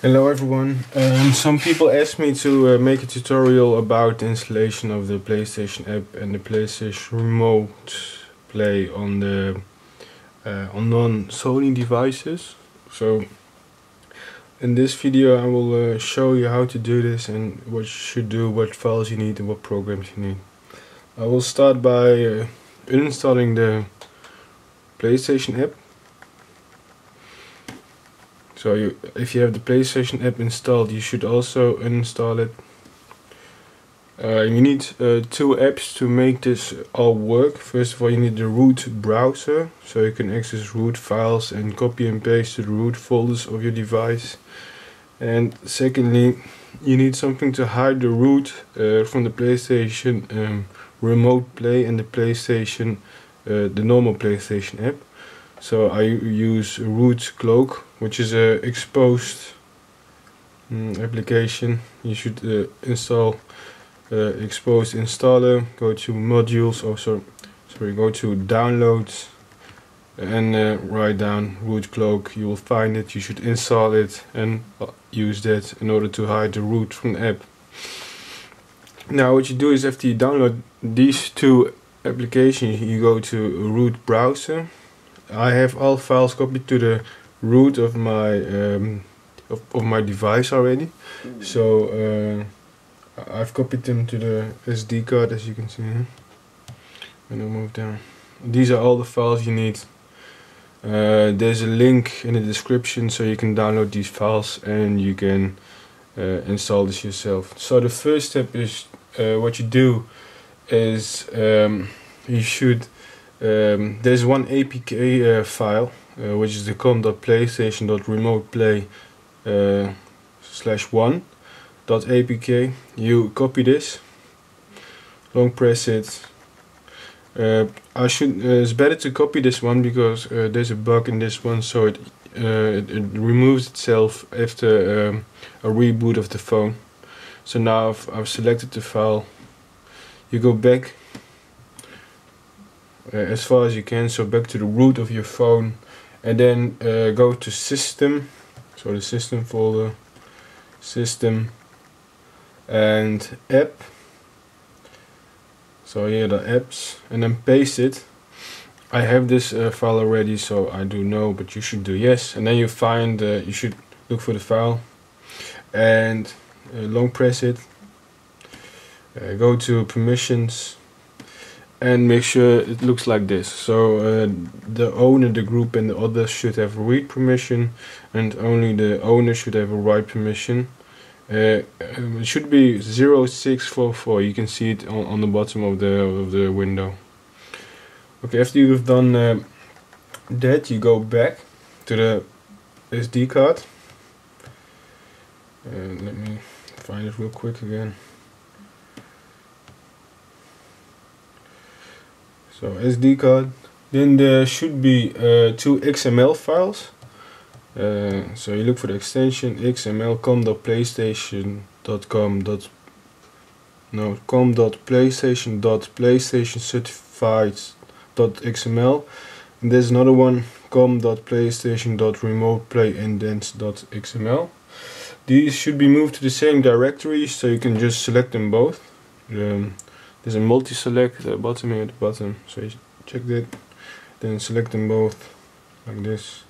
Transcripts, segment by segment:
Hello everyone. Um, some people asked me to uh, make a tutorial about the installation of the PlayStation app and the PlayStation Remote Play on the uh, on non-Sony devices. So in this video I will uh, show you how to do this and what you should do, what files you need and what programs you need. I will start by uh, uninstalling the PlayStation app so you, if you have the PlayStation app installed, you should also uninstall it. Uh, you need uh, two apps to make this all work. First of all, you need the root browser, so you can access root files and copy and paste to the root folders of your device. And secondly, you need something to hide the root uh, from the PlayStation um, Remote Play and the PlayStation, uh, the normal PlayStation app. So I use RootCloak, which is a Xposed mm, application. You should uh, install uh, Xposed installer. Go to modules, or so, sorry, go to downloads, and uh, write down RootCloak. You will find it. You should install it and uh, use that in order to hide the root from the app. Now, what you do is after you download these two applications, you go to root browser I have all files copied to the root of my um, of, of, my device already. Mm. So uh, I've copied them to the SD card as you can see here. And I'll move down. These are all the files you need. Uh, there's a link in the description so you can download these files and you can uh, install this yourself. So the first step is uh, what you do is um, you should um, there's one APK uh, file, uh, which is the com.playstation.remoteplay uh, slash one dot apk. You copy this, long press it. Uh, I should. Uh, it's better to copy this one because uh, there's a bug in this one, so it it, it, removes itself after um, a reboot of the phone. So now I've, I've selected the file. You go back uh, as far as you can so back to the root of your phone and then uh, go to system. So the system folder system and app. So here the apps and then paste it. I have this uh, file already so I do know but you should do yes. And then you find uh, you should look for the file and uh, long press it. Uh, go to permissions and make sure it looks like this. So uh, the owner, the group and the others should have read permission and only the owner should have a write permission. Uh, um, it should be 0644, you can see it on, on the bottom of the, of the window. Okay, after you've done uh, that you go back to the SD card. And let me find it real quick again. So SD card. Then there should be uh, two XML files. Uh, so you look for the extension xml com.playstation.com no com.playstation.playstation certified.xml and there's another one com.playstation.remoteplay.indents.xml these should be moved to the same directory so you can just select them both. Um, there's a multi-select uh, bottom here at the bottom. So you check that. Then select them both like this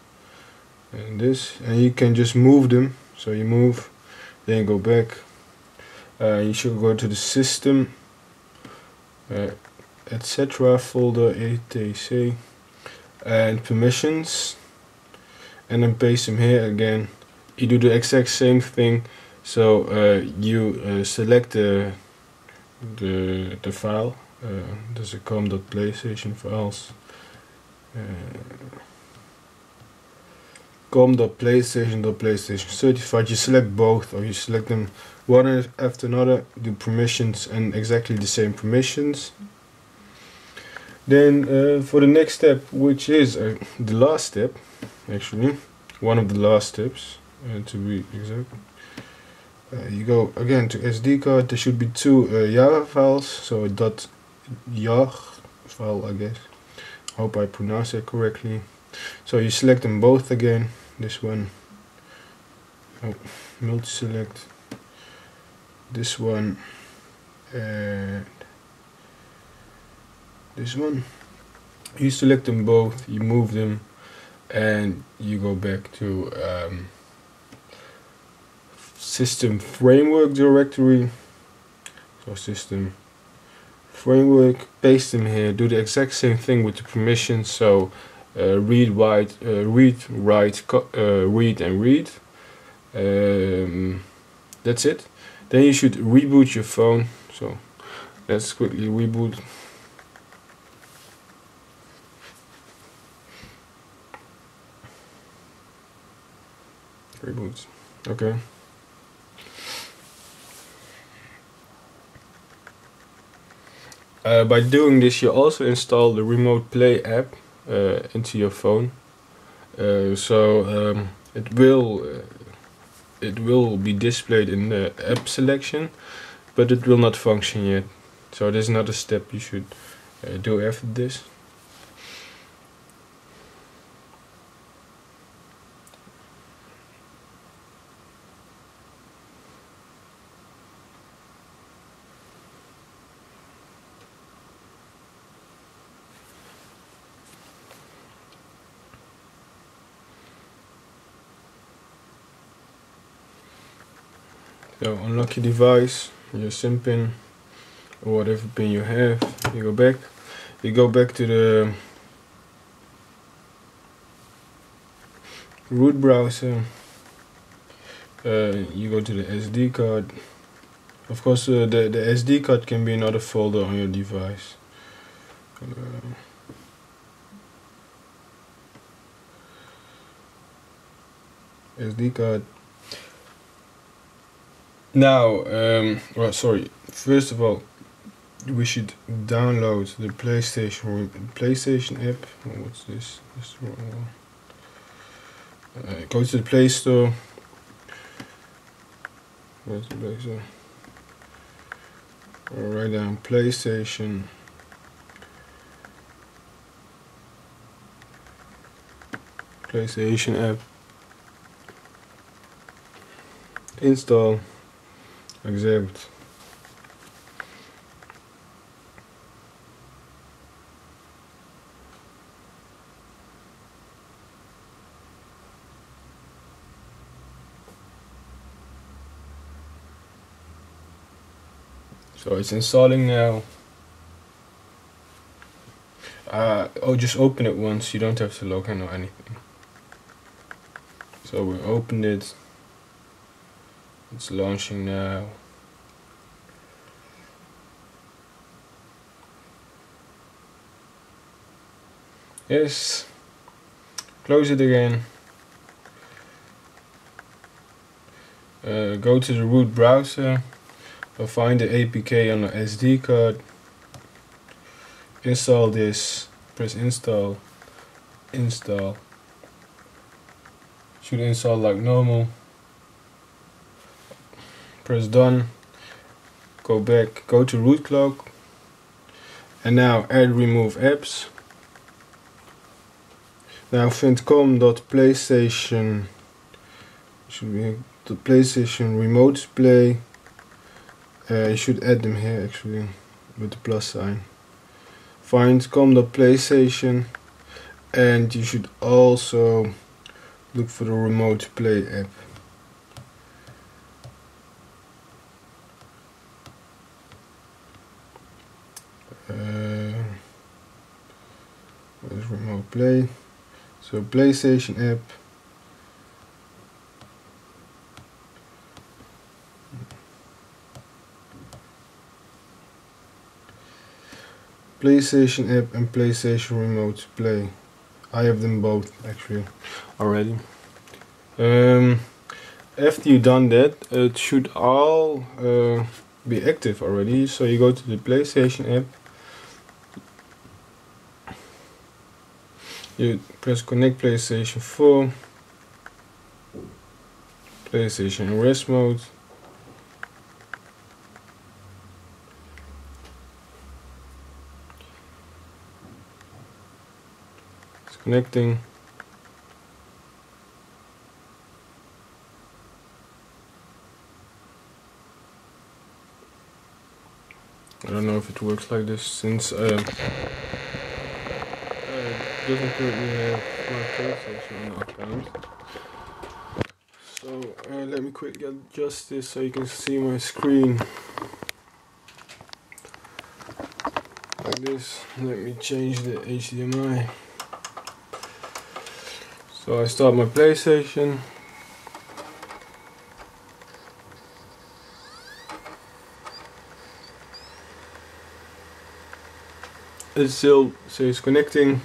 and this. And you can just move them. So you move then go back. Uh, you should go to the system uh, etc folder etc and permissions. And then paste them here again. You do the exact same thing. So uh, you uh, select the the, the file. Uh, there's a com.playstation files. Uh, com.playstation.playstation certified. You select both, or you select them one after another. Do permissions and exactly the same permissions. Then uh, for the next step, which is uh, the last step, actually, one of the last steps, uh, to be exact you go again to SD card. There should be two uh, Java files so dot .jar file I guess. Hope I pronounce it correctly. So you select them both again. This one oh, multi-select. This one and this one. You select them both you move them and you go back to um, system framework directory. So system framework paste them here do the exact same thing with the permissions so uh, read write uh, read write uh, read and read. Um, that's it. Then you should reboot your phone. So let's quickly reboot. Reboot okay uh, by doing this you also install the remote play app uh, into your phone. Uh, so um, it will uh, it will be displayed in the app selection but it will not function yet. So there's another step you should uh, do after this Your device, your SIM pin, or whatever pin you have. You go back. You go back to the root browser. Uh, you go to the SD card. Of course, uh, the the SD card can be another folder on your device. Uh, SD card now, um, well, sorry. First of all, we should download the PlayStation PlayStation app. What's this? this uh, go to the Play Store. Where's the Play Store? write down PlayStation. PlayStation app. Install accept so it's installing now. Uh, oh just open it once. You don't have to log in or anything. So we opened it it's launching now. Yes. Close it again. Uh, go to the root browser or find the APK on the SD card. Install this. Press install. Install. Should install like normal press done go back go to RootCloak and now add remove apps. Now ventcom.playstation should be the PlayStation remote play. Uh, you should add them here actually with the plus sign. Find com.playstation and you should also look for the remote play app remote play. So PlayStation app. PlayStation app and PlayStation remote play. I have them both actually. Already? Um, after you done that it should all uh, be active already. So you go to the PlayStation app you press connect PlayStation 4 PlayStation rest mode. It's connecting. I don't know if it works like this since uh, have my PlayStation on. So uh, let me quickly adjust this so you can see my screen. Like this. Let me change the HDMI. So I start my PlayStation. It still says connecting.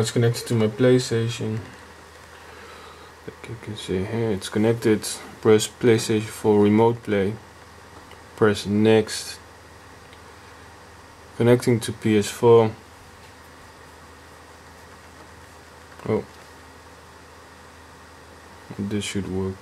It's connected to my PlayStation. Like you can see here, it's connected. Press PlayStation for remote play. Press next. Connecting to PS4. Oh. This should work.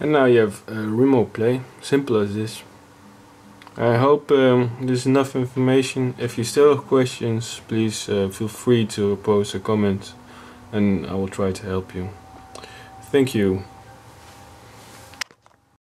And now you have uh, remote play, simple as this. I hope um, there's enough information. If you still have questions, please uh, feel free to post a comment and I will try to help you. Thank you.